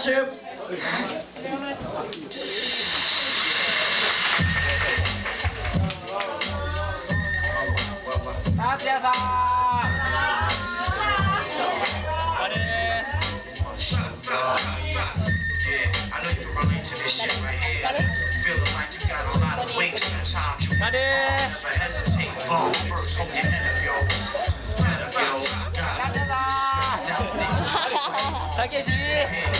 Action! Yeah, I know you can relate to this shit right here. Feeling like you got a lot of weight sometimes. You never hesitate. Ball first, hold your head up, yo. Head up, yo. Got it. Stressed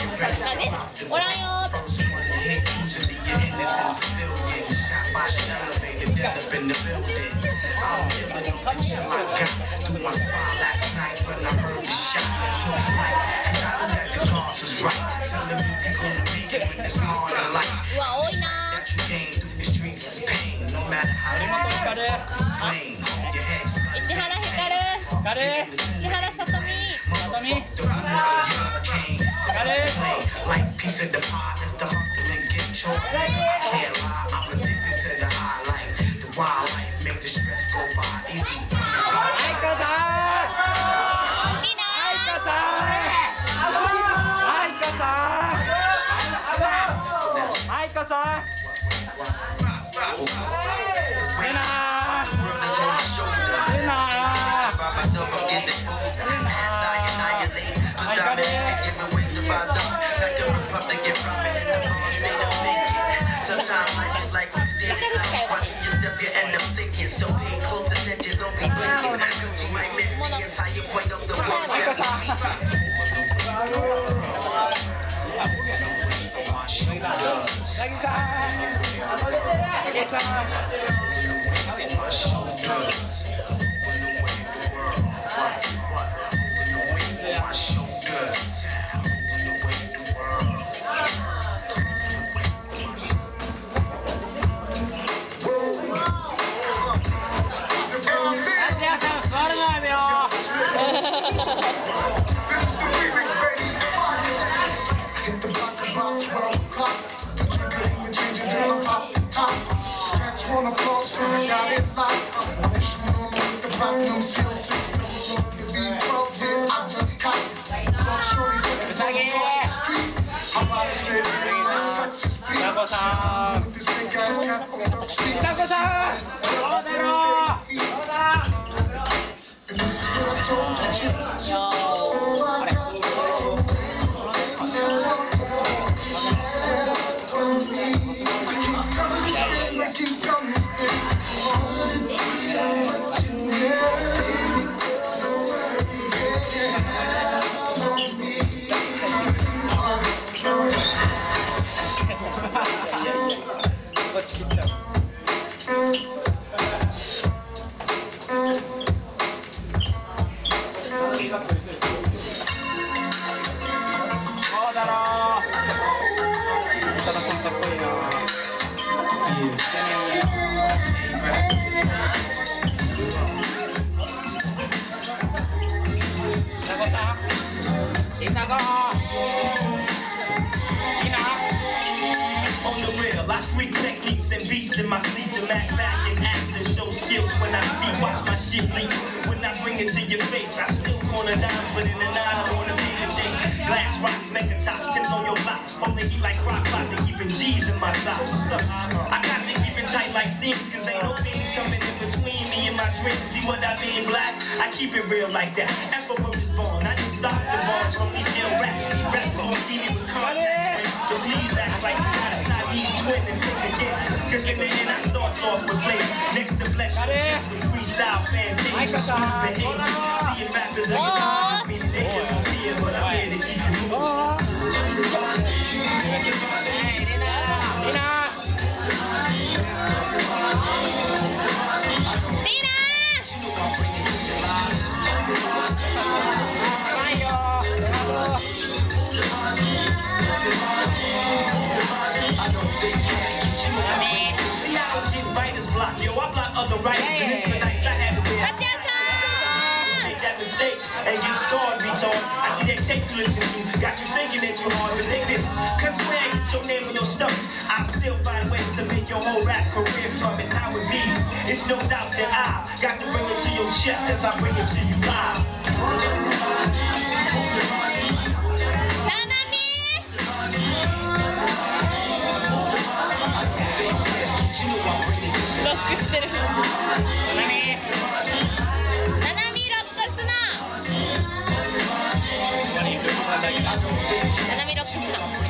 out, niggas. たけし おらんよ First one to hit, usually you're innocent civilian. Shot by shell elevated, dead up in the building. I don't remember the picture I got through my spine last night when I heard the shot. Took flight, cause I knew that the cause was right. Telling me you gonna make it when it's hard in life. うわ多いな That you gain through the streets is pain. No matter how many motherfuckers slain. Hold your head, son. 石原ひかるカレー石原さとみさとみ Life, piece of the pie, that's the hustle and get choked. I can't lie, I'm addicted to the high life. The wildlife make the stress go by easy. Ay, casa! Ay, casa! Ay, casa! Ay, casa! Ay, casa! So pay close attention, don't be blinking. Cause you might miss the entire point of the work. My shoulders. さんどうだろうどうだ I tweak techniques and beats in my sleep to mac back and act show skills when I speak. Watch my shit leak. When I bring it to your face, I still corner dimes, but in the nine, I wanna be the chase. Glass rocks, mega tops, tips on your block. Holding heat like crock pots and keeping G's in my socks. What's up? I got to keep it tight like seams, cause ain't no things coming in between me and my dreams. See what I mean, black? I keep it real like that. Afro is born. Stocks and bonds from these. These rappers don't see me with contact. So please act like you got a Siamese twin and think again. Cause in the end, I start off with play. Next to flex, with freestyle fantasy. Smooth behavior. Seeing rappers as a right. And it's been nights I haven't been. Make that mistake and you scarred, retard. I see that tape you listen to. Got you thinking that you hard, but think this. Cause you ain't get your name on your stuff, I still find ways to make your whole rap career from it. How it beats. It's no doubt that I got to bring it to your chest as I bring it to you live. クしてる。何？ナロックスナ。